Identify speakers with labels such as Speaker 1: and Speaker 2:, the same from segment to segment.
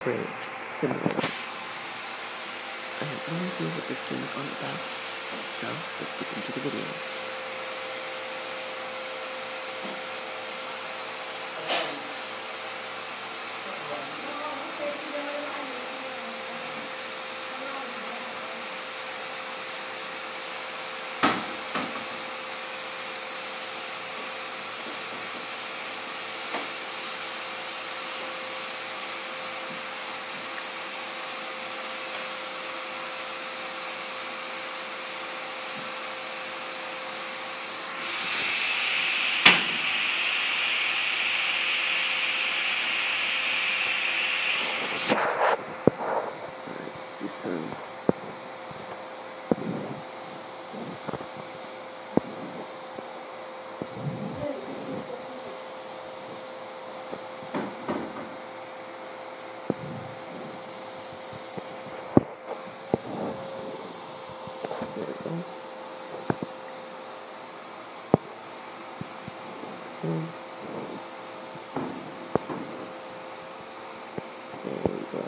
Speaker 1: bridge similar. I have no idea what this game is all about, so let's get into the video. pieces. There we go.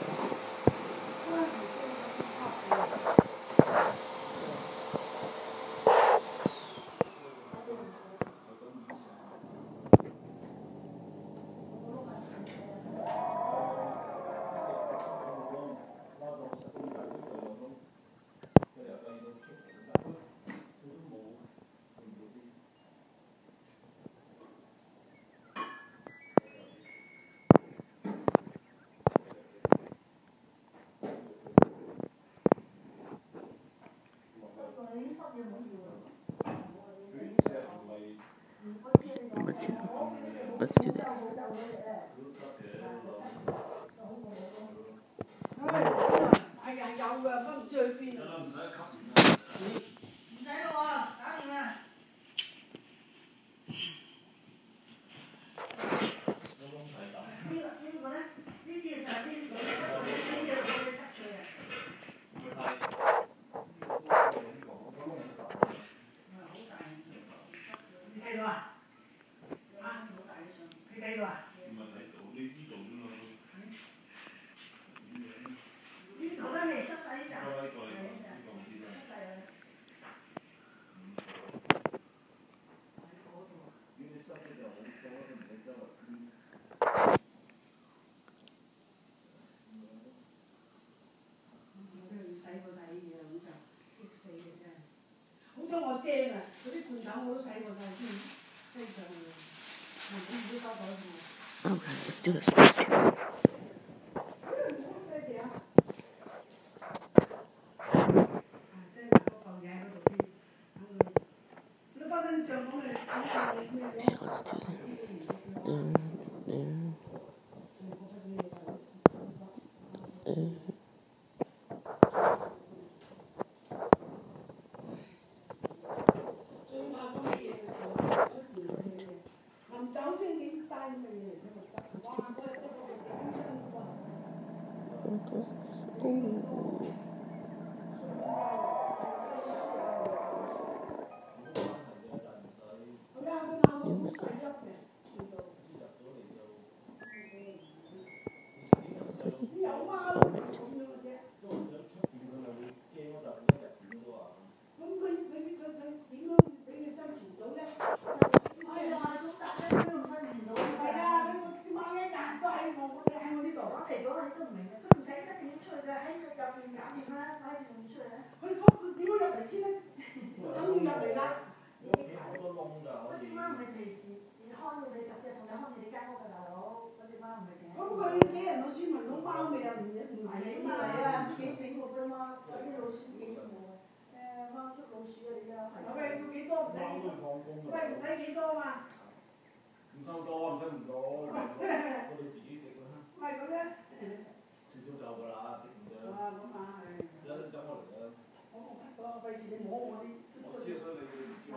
Speaker 2: 搞嘅，分唔知去邊啊！唔使吸完啦，唔使啦喎，搞掂啦。睇到啊？啱，好大嘅相，你睇到啊？好多我正啊，嗰啲罐頭我都洗過晒先，唔唔袋。
Speaker 1: Okay, let's do this.
Speaker 2: Cái này 地咗，你
Speaker 3: 都唔明嘅，都唔使一點出去嘅，喺入邊搞掂啦，快啲出嚟啦。
Speaker 2: 佢佢點入嚟先咧？佢入嚟啦。
Speaker 3: 好多窿，只貓唔係隨時你看住你十日，仲有看住你間屋嘅大佬，嗰只貓唔係成日。
Speaker 2: 咁佢死人老鼠咪攞貓咪又唔啊？
Speaker 3: 係啊，幾醒目㗎嘛，啲老鼠幾醒目？誒，貓捉老鼠啲啊，係。
Speaker 2: 喂，要幾多唔使？貓放。喂，唔使幾多嘛？
Speaker 4: 唔收多，唔使唔多，我哋自己食。
Speaker 2: 係咁样
Speaker 4: 少少就噶啦，咁
Speaker 2: 啊，
Speaker 4: 嚟！
Speaker 2: 我冇咳，費事你摸我啲。
Speaker 4: 我，
Speaker 2: 我，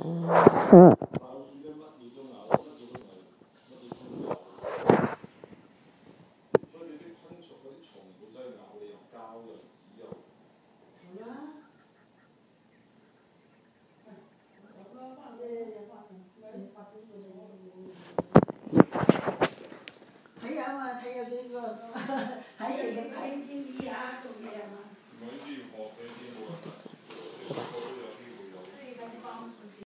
Speaker 1: 嗯。